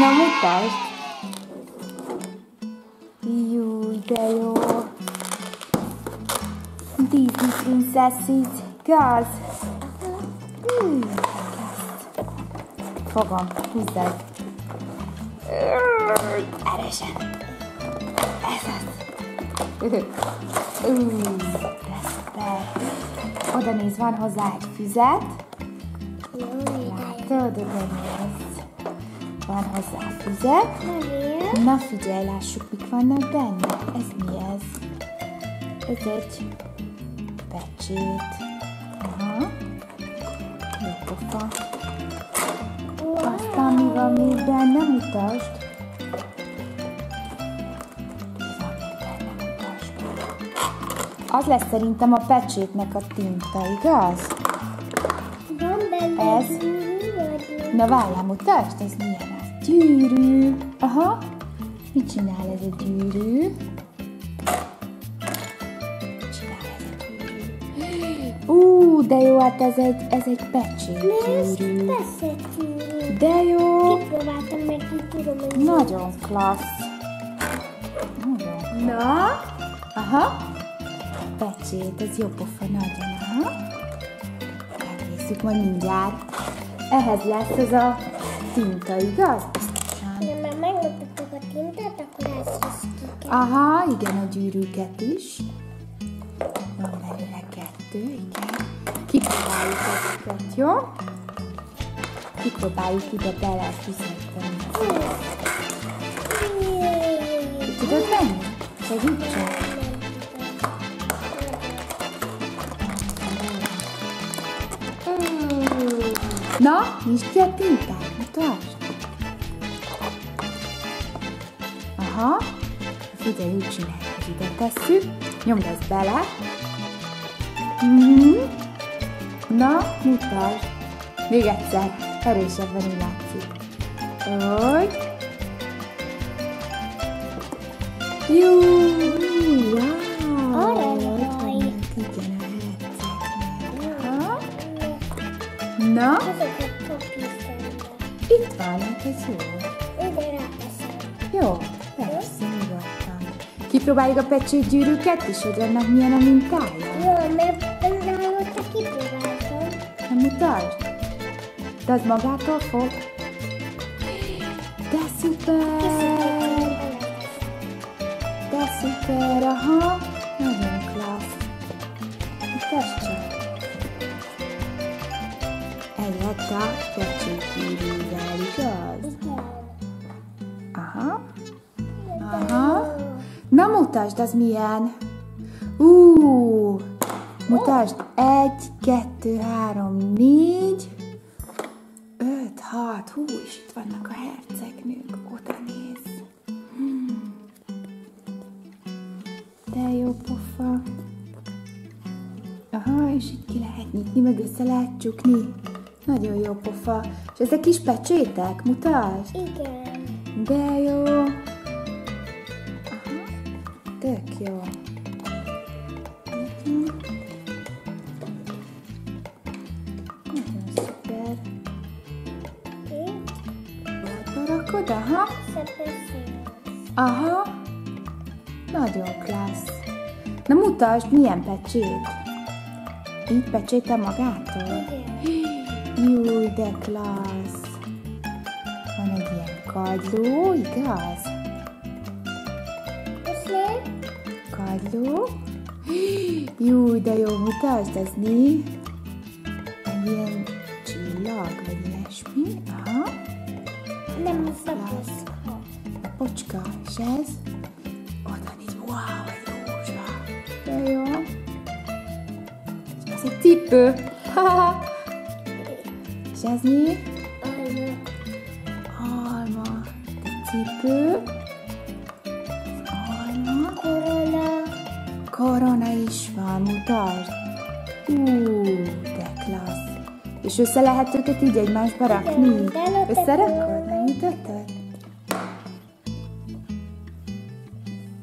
Na mutasd! Júj, de jó! Disney Princess így, ezt. Fogom, húzzad. Erősen. Ez az. Ú, de Oda néz, van hozzá egy füzet. Néz. Van hozzá füzet. Na figyelj, lássuk, mik vannak benne. Ez mi ez? Ez egy pecsét. Aha. Jó pofa. Aztán. Mi van még benne? Mutasd. Az lesz szerintem a pecsétnek a tinta, igaz? Van benne Ez? Na várjál, mutasd, ez milyen az? Gyűrű. Aha. Mit csinál ez a gyűrű? Mit csinál ez a gyűrű? Ú, de jó, hát ez egy, ez egy pecsét Nézd, gyűrű. De jó. Kipróbáltam meg, így tudom, hogy Nagyon klassz. Nagyon. Na? Aha. Pecsét, ez jó pofa nagyon, aha. Elkészük majd mindjárt. Ehhez lesz ez a tinta, igaz? Ha már megmutattuk a tintát, akkor ezt is ki. Aha, igen, a gyűrűket is. Van belőle kettő, igen. Kipróbáljuk ezeket, jó? Kipróbáljuk ide bele a füzetben. Ki tudod venni? Segítsek? Na, nyisd ki a tintát, mutasd. Aha, figyelj, úgy csináljuk, hogy ide tesszük, nyomd ezt bele. Mhm. Na, mutasd. Még egyszer, erősebben úgy látszik. Úgy. Jó, wow. Aranyos. Igen, Na, kopízom. itt van, hát ez jó. Ide ráteszem. Jó, persze, nyugodtan. Kipróbáljuk a pecsétgyűrűket is, hogy annak milyen a mintája? Jó, mert nálunk te kipróbáltam. Nem mutasd? De az magától fog? De szuper! De szuper, aha! Nagyon klassz. Mutasd csak! Ez lett a pecsétgyűrűvel, igaz? Aha. Aha. Na mutasd, az milyen? Ú, mutasd. Egy, kettő, három, négy, öt, hat, hú, és itt vannak a hercegnők. Oda néz. Hmm. De jó pofa. Aha, és itt ki lehet nyitni, meg össze lehet csukni. Nagyon jó pofa. És ezek kis pecsétek, mutasd. Igen. De jó. Aha. Tök jó. Mhm. Nagyon szuper. Rakod, aha. Aha. Nagyon klassz. Na mutasd, milyen pecsét. Így pecséte magától? Igen. Júj, de klassz. Van egy ilyen kagyló, igaz? Köszönöm. Kagyló. Jó, de jó, mutasd, ez mi? Egy ilyen csillag, vagy ilyesmi. Aha, Nem szapos. a pocska, és ez? Oda néz, wow, egy rózsa. De jó. Ez egy cipő. és ez mi? Alma. Egy cipő. Alma. Korona. Korona is van, mutasd. Ú, de klassz. És össze lehet őket így egymásba rakni? Összerakod? Megnyitottad?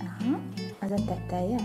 Aha, az a teteje?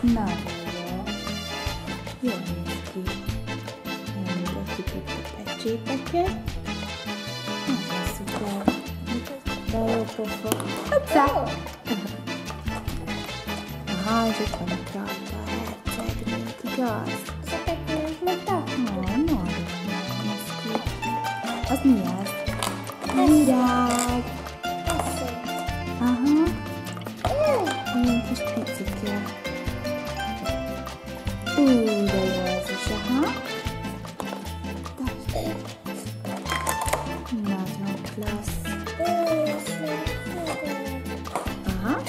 Nagyon jó. Jó néz ki. Elművetjük itt a pecséteket. Nagyon szuper. De jó pofa. Hoppá! Aha, és itt vannak rajta a hercegnék, igaz? Ezeket nem mutatni. Ó, nagyon jó. Az mi ez? Virág.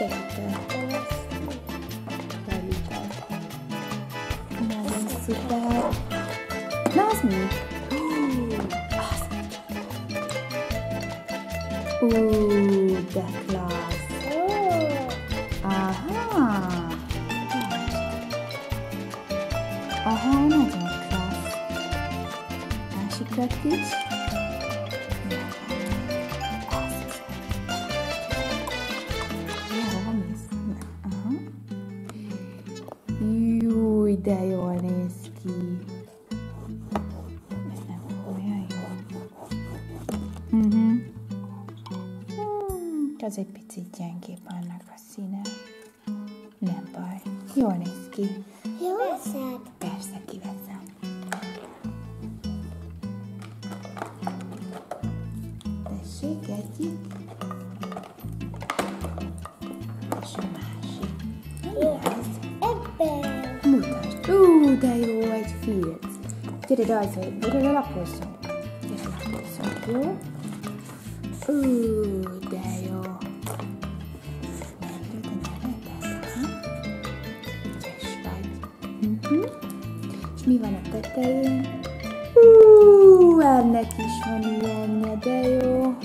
Aha, segített. Segített. Nagyon szuper. Na, az mi? Ú, az Ú, de klassz. Ó, Aha. Aha, nagyon klassz. Másikat is. Az Júj, de jól néz ki. Ez nem olyan jó. Mhm. Hmm, az egy picit gyengébb annak Jó, egy filc. Gyere, rajzolj, gyere, lapozzunk. Gyere, lapozzunk, jó? Ú, de jó. Ügyes vagy. Mhm. És mi van a tetején? Ú, ennek is van ilyenje, de jó.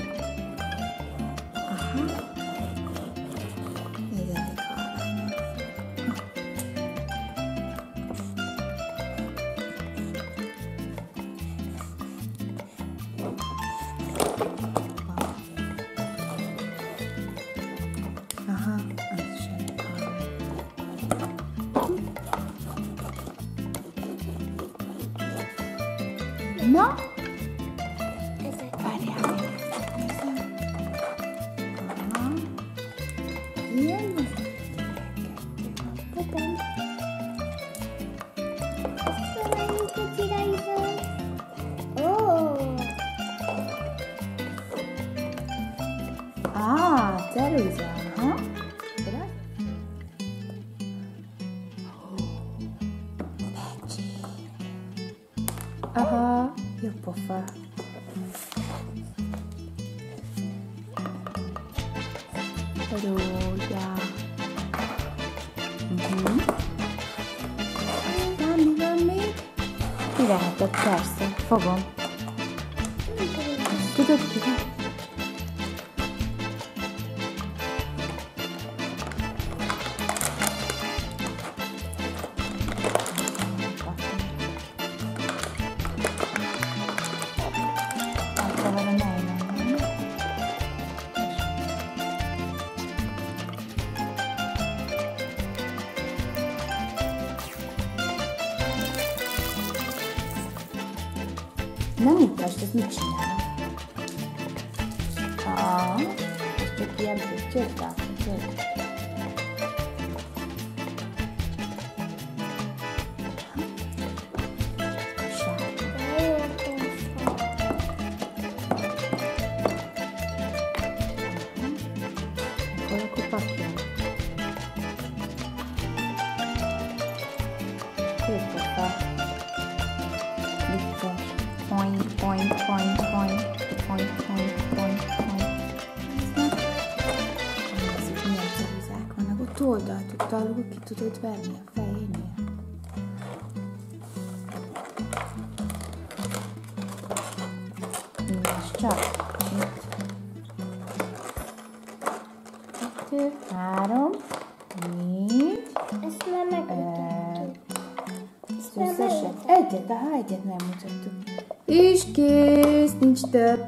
Na, Rózsa. Mhm. Aztán mi van még? Mi lehetett? Persze, fogom. Tudod, tudod? Nem mutasd, ez mit csinál? Ah, ez csak ilyen pöttyöt láthatod. Alul ki tudod venni a fejénél. Nézd csak. Itt. Kettő, három, négy, Ezt már megmutattuk. Ezt összesen. Egyet, aha, egyet nem mutattuk. És kész, nincs több.